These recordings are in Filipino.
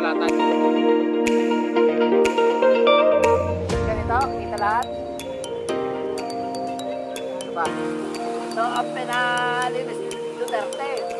wala tayo. Ganito, kita lahat. Ano ba? So, ang pinalinis Duterte.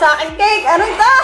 sa akin cake! Ano ito?